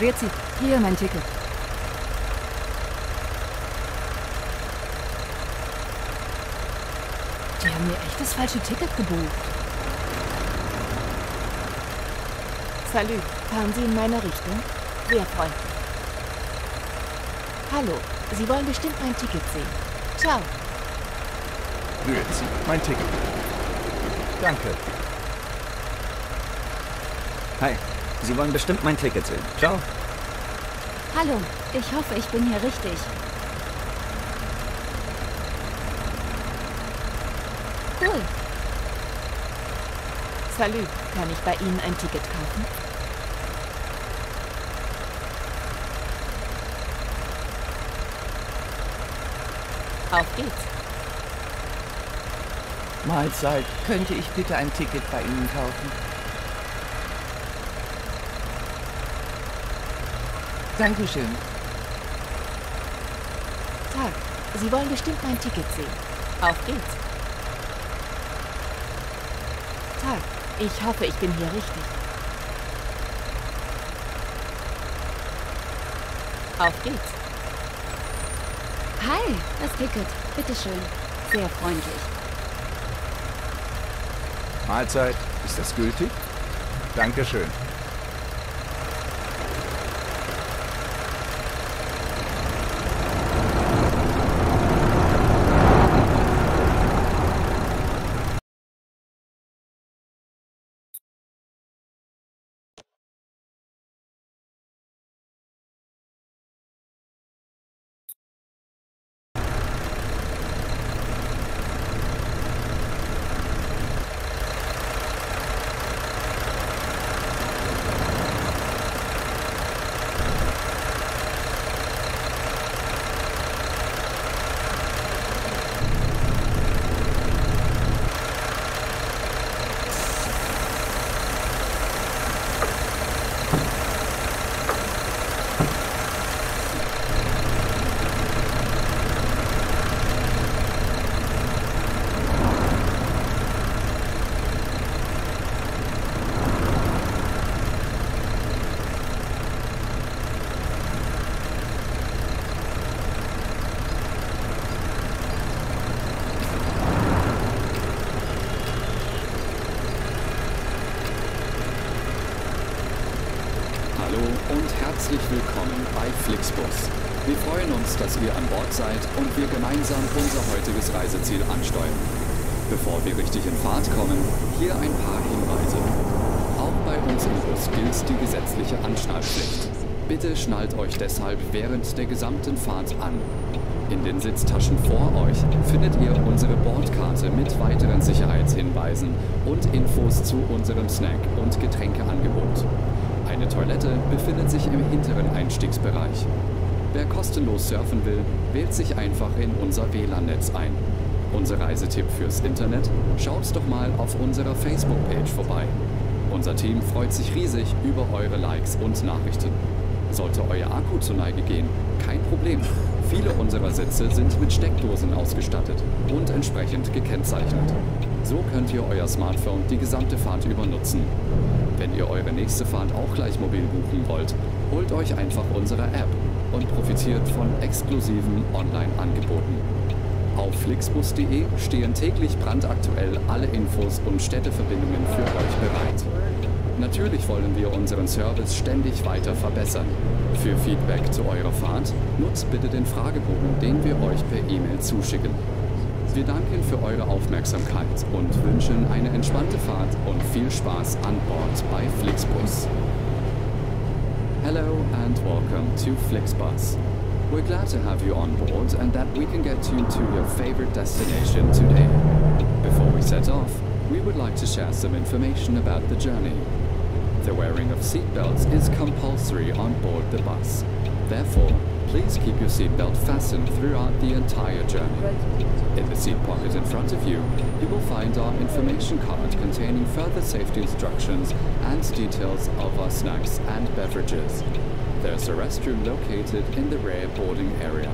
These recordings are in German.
Grüezi, hier mein Ticket. Die haben mir echt das falsche Ticket gebucht. Salü, fahren Sie in meine Richtung? Sehr freundlich. Hallo, Sie wollen bestimmt mein Ticket sehen. Ciao. Grüezi, mein Ticket. Danke. Hi, Sie wollen bestimmt mein Ticket sehen. Ciao. Hallo, ich hoffe, ich bin hier richtig. Cool. Salü, kann ich bei Ihnen ein Ticket kaufen? Auf geht's. Mahlzeit. Könnte ich bitte ein Ticket bei Ihnen kaufen? Dankeschön. Tag, Sie wollen bestimmt mein Ticket sehen. Auf geht's. Tag, ich hoffe, ich bin hier richtig. Auf geht's. Hi, das Ticket. Bitteschön. Sehr freundlich. Mahlzeit. Ist das gültig? Dankeschön. Hallo und herzlich willkommen bei Flixbus. Wir freuen uns, dass ihr an Bord seid und wir gemeinsam unser heutiges Reiseziel ansteuern. Bevor wir richtig in Fahrt kommen, hier ein paar Hinweise. Auch bei uns im Bus gilt die gesetzliche Anschnallpflicht. Bitte schnallt euch deshalb während der gesamten Fahrt an. In den Sitztaschen vor euch findet ihr unsere Bordkarte mit weiteren Sicherheitshinweisen und Infos zu unserem Snack- und Getränkeangebot. Eine Toilette befindet sich im hinteren Einstiegsbereich. Wer kostenlos surfen will, wählt sich einfach in unser WLAN-Netz ein. Unser Reisetipp fürs Internet? Schaut doch mal auf unserer Facebook-Page vorbei. Unser Team freut sich riesig über eure Likes und Nachrichten. Sollte euer Akku zur Neige gehen, kein Problem. Viele unserer Sitze sind mit Steckdosen ausgestattet und entsprechend gekennzeichnet. So könnt ihr euer Smartphone die gesamte Fahrt über nutzen. Wenn ihr eure nächste Fahrt auch gleich mobil buchen wollt, holt euch einfach unsere App und profitiert von exklusiven Online-Angeboten. Auf flixbus.de stehen täglich brandaktuell alle Infos und Städteverbindungen für euch bereit. Natürlich wollen wir unseren Service ständig weiter verbessern. Für Feedback zu eurer Fahrt nutzt bitte den Fragebogen, den wir euch per E-Mail zuschicken. Wir danken für eure Aufmerksamkeit und wünschen eine entspannte Fahrt und viel Spaß an Bord bei Flixbus. Hello and welcome to Flixbus. We're glad to have you on board and that we can get you to your favorite destination today. Before we set off, we would like to share some information about the journey. The wearing of seatbelts is compulsory on board the bus. Therefore, please keep your seatbelt fastened throughout the entire journey. In the seat pocket in front of you, you will find our information card containing further safety instructions and details of our snacks and beverages. There's a restroom located in the rear boarding area.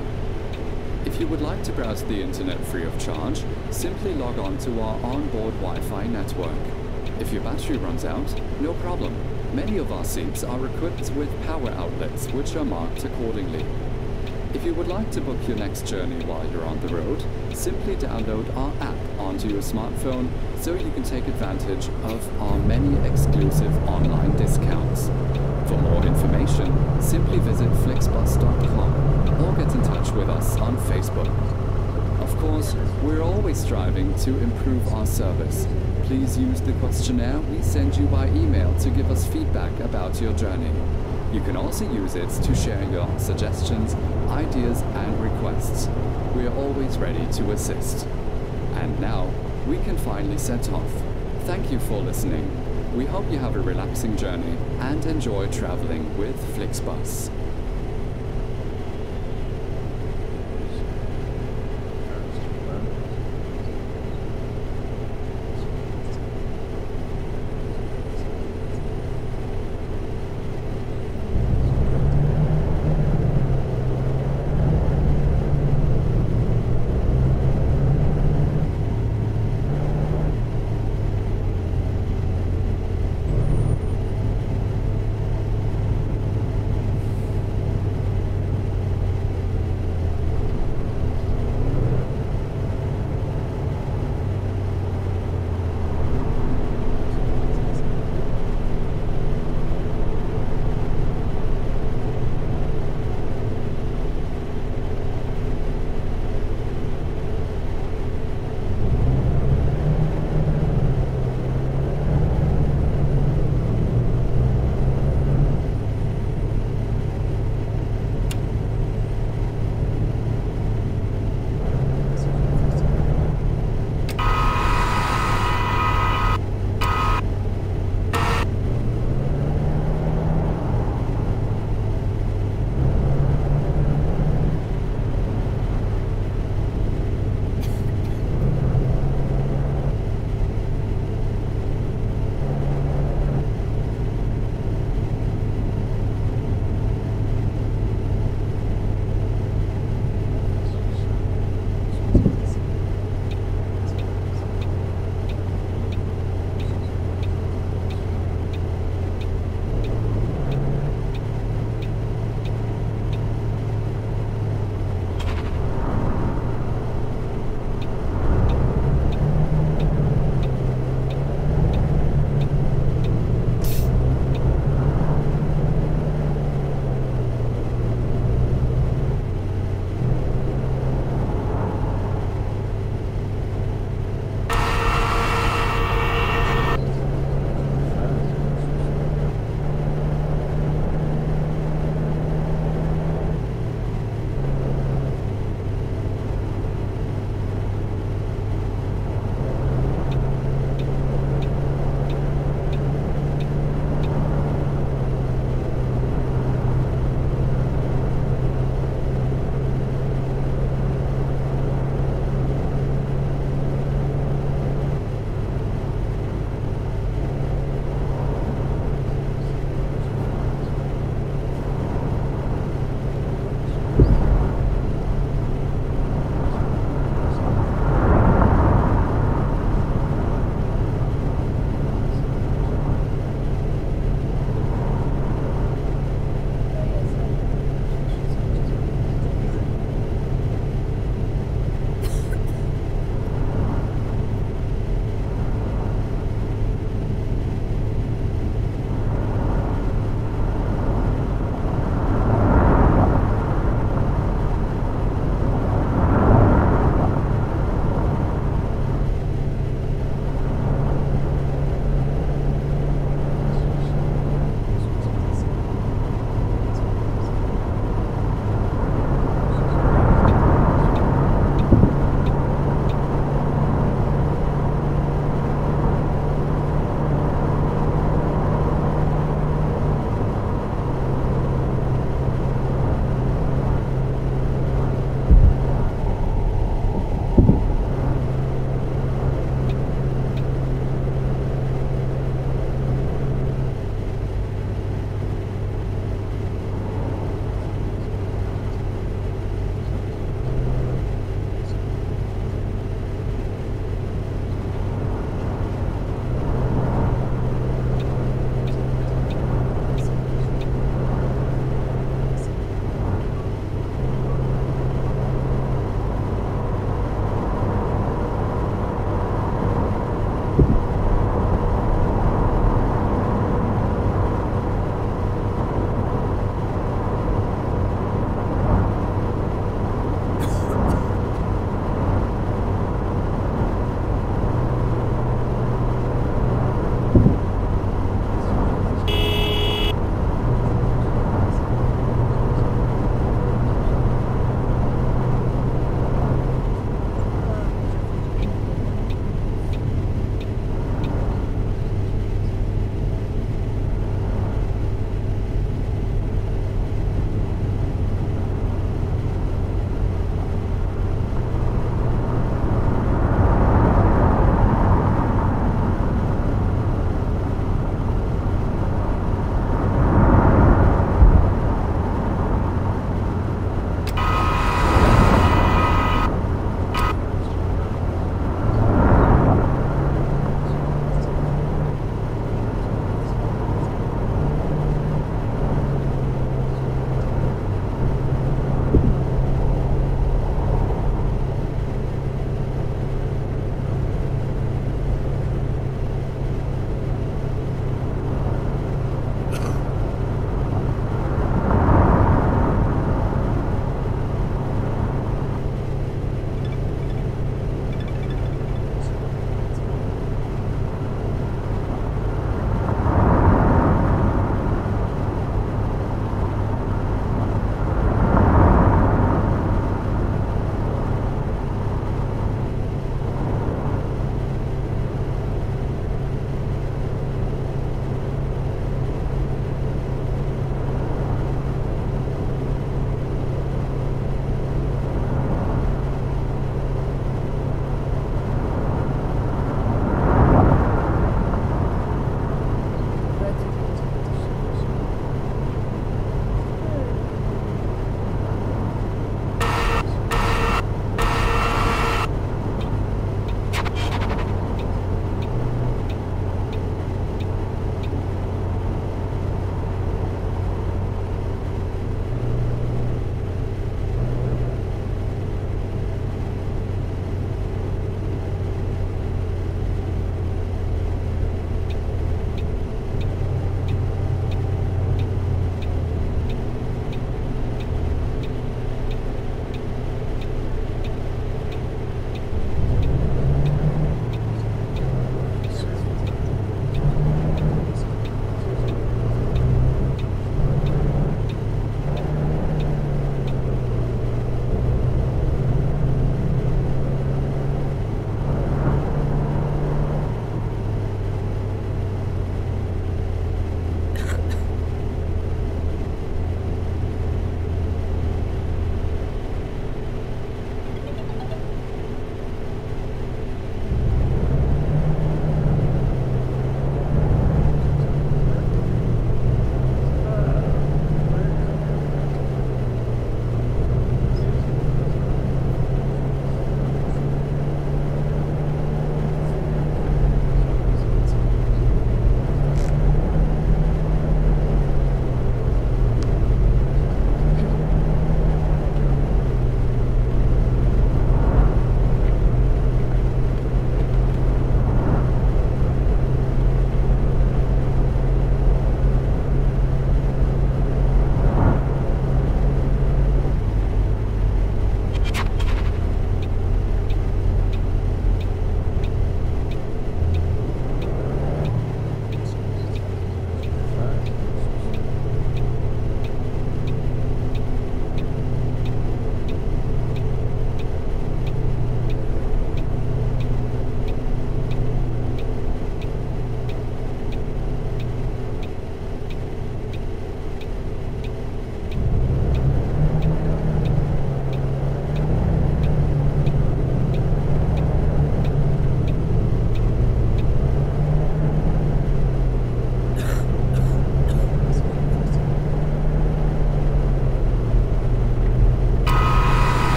If you would like to browse the internet free of charge, simply log on to our onboard Wi-Fi network. If your battery runs out, no problem. Many of our seats are equipped with power outlets which are marked accordingly. If you would like to book your next journey while you're on the road, simply download our app onto your smartphone so you can take advantage of our many exclusive online discounts. For more information, simply visit flixbus.com or get in touch with us on Facebook. Of course, we're always striving to improve our service. Please use the questionnaire we send you by email to give us feedback about your journey. You can also use it to share your suggestions, ideas, and requests. We are always ready to assist. And now, we can finally set off. Thank you for listening. We hope you have a relaxing journey and enjoy traveling with Flixbus.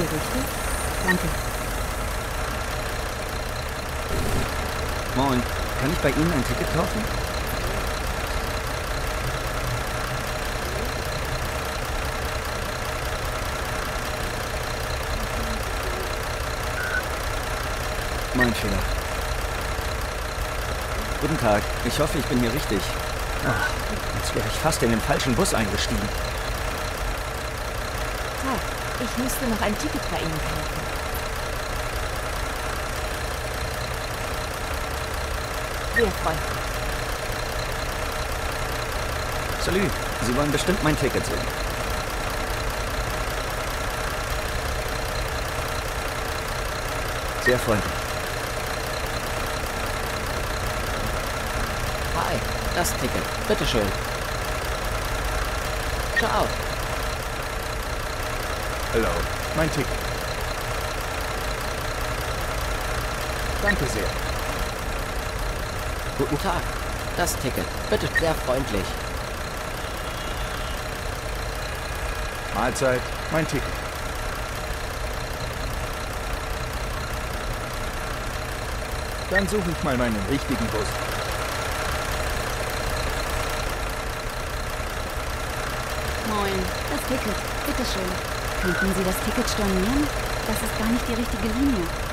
Hier richtig? Danke. Moin. Kann ich bei Ihnen ein Ticket kaufen? Mein Fehler. Guten Tag. Ich hoffe, ich bin hier richtig. Ach, jetzt wäre ich fast in den falschen Bus eingestiegen. Ich müsste noch ein Ticket bei Ihnen kaufen. Sehr freundlich. Salü, Sie wollen bestimmt mein Ticket sehen. Sehr freundlich. Hi, das Ticket. Bitteschön. Ciao. Hallo, mein Ticket. Danke sehr. Guten Tag. Das Ticket. Bitte sehr freundlich. Mahlzeit, mein Ticket. Dann suche ich mal meinen richtigen Bus. Moin, das Ticket. Bitteschön. Könnten Sie das Ticket stornieren? Das ist gar nicht die richtige Linie.